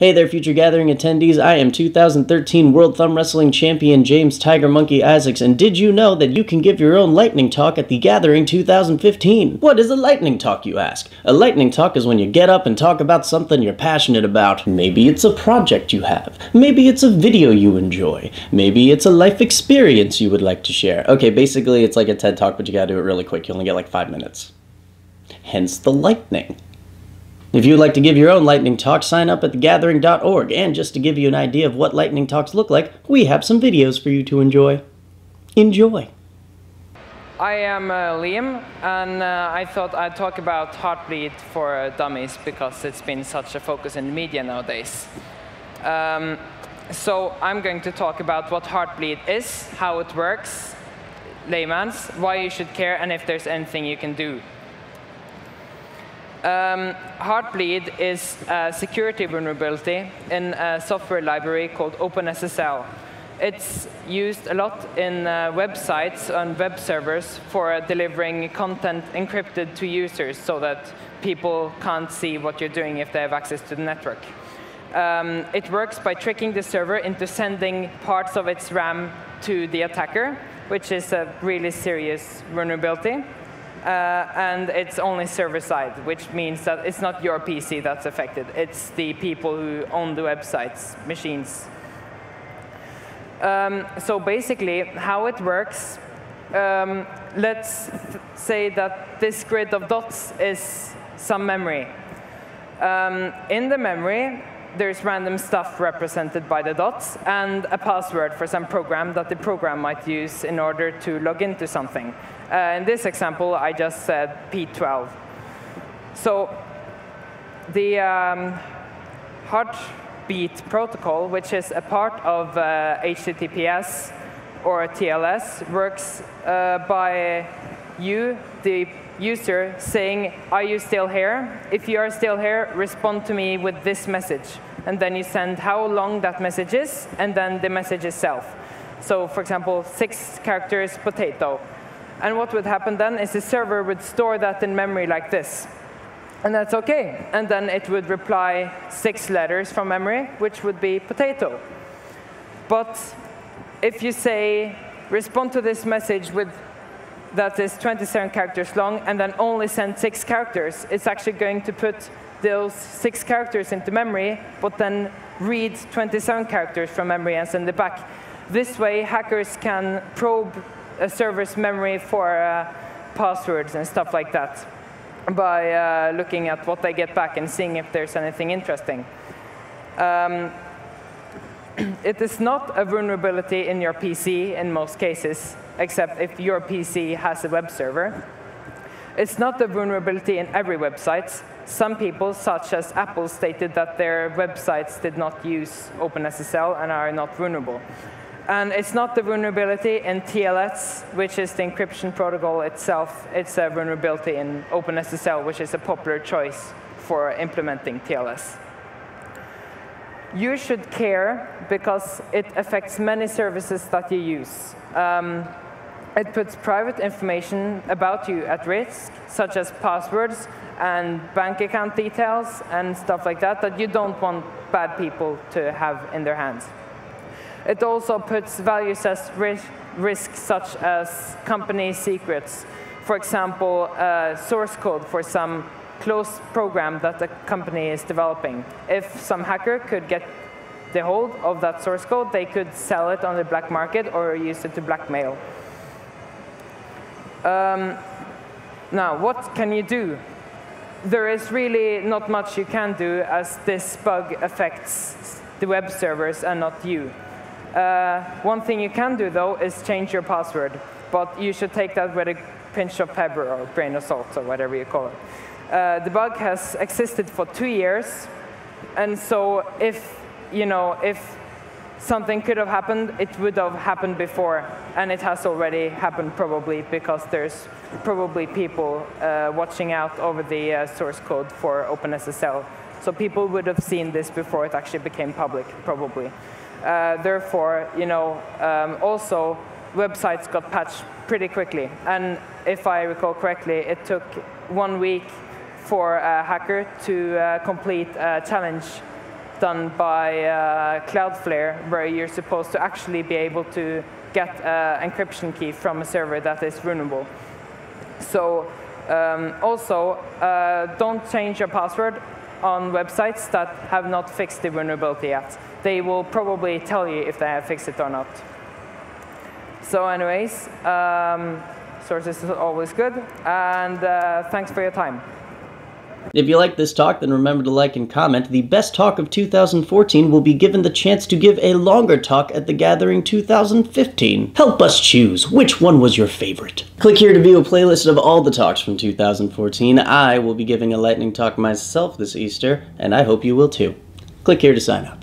Hey there, future gathering attendees. I am 2013 World Thumb Wrestling Champion James Tiger Monkey Isaacs, and did you know that you can give your own lightning talk at the Gathering 2015? What is a lightning talk, you ask? A lightning talk is when you get up and talk about something you're passionate about. Maybe it's a project you have. Maybe it's a video you enjoy. Maybe it's a life experience you would like to share. Okay, basically, it's like a TED talk, but you gotta do it really quick. You only get like five minutes. Hence the lightning. If you'd like to give your own lightning talk, sign up at thegathering.org. And just to give you an idea of what lightning talks look like, we have some videos for you to enjoy. Enjoy. I am uh, Liam, and uh, I thought I'd talk about Heartbleed for uh, dummies because it's been such a focus in the media nowadays. Um, so I'm going to talk about what Heartbleed is, how it works, layman's, why you should care, and if there's anything you can do. Um, Heartbleed is a security vulnerability in a software library called OpenSSL. It's used a lot in uh, websites and web servers for delivering content encrypted to users so that people can't see what you're doing if they have access to the network. Um, it works by tricking the server into sending parts of its RAM to the attacker, which is a really serious vulnerability. Uh, and it's only server-side, which means that it's not your PC that's affected. It's the people who own the website's machines. Um, so basically, how it works, um, let's say that this grid of dots is some memory. Um, in the memory, there's random stuff represented by the dots and a password for some program that the program might use in order to log into something. Uh, in this example, I just said P12. So the um, heartbeat protocol, which is a part of uh, HTTPS or TLS, works uh, by you, the user, saying, are you still here? If you are still here, respond to me with this message. And then you send how long that message is, and then the message itself. So for example, six characters potato. And what would happen then is the server would store that in memory like this. And that's OK. And then it would reply six letters from memory, which would be potato. But if you say, respond to this message with that is 27 characters long, and then only send six characters, it's actually going to put those six characters into memory, but then read 27 characters from memory and send it back. This way, hackers can probe a server's memory for uh, passwords and stuff like that by uh, looking at what they get back and seeing if there's anything interesting. Um, it is not a vulnerability in your PC in most cases, except if your PC has a web server. It's not a vulnerability in every website. Some people, such as Apple, stated that their websites did not use OpenSSL and are not vulnerable. And it's not the vulnerability in TLS, which is the encryption protocol itself. It's a vulnerability in OpenSSL, which is a popular choice for implementing TLS. You should care because it affects many services that you use. Um, it puts private information about you at risk, such as passwords and bank account details and stuff like that, that you don't want bad people to have in their hands. It also puts values as risk, such as company secrets. For example, uh, source code for some closed program that the company is developing. If some hacker could get the hold of that source code, they could sell it on the black market or use it to blackmail. Um, now, what can you do? There is really not much you can do as this bug affects the web servers and not you. Uh, one thing you can do, though, is change your password. But you should take that with a pinch of pepper or grain of salt or whatever you call it. Uh, the bug has existed for two years. And so if, you know, if something could have happened, it would have happened before. And it has already happened probably because there's probably people uh, watching out over the uh, source code for OpenSSL. So people would have seen this before it actually became public, probably. Uh, therefore, you know, um, also websites got patched pretty quickly. And if I recall correctly, it took one week for a hacker to uh, complete a challenge done by uh, Cloudflare, where you're supposed to actually be able to get an encryption key from a server that is vulnerable. So um, also, uh, don't change your password on websites that have not fixed the vulnerability yet. They will probably tell you if they have fixed it or not. So anyways, um, sources is always good, and uh, thanks for your time. If you like this talk, then remember to like and comment. The best talk of 2014 will be given the chance to give a longer talk at the Gathering 2015. Help us choose which one was your favorite. Click here to view a playlist of all the talks from 2014. I will be giving a lightning talk myself this Easter, and I hope you will too. Click here to sign up.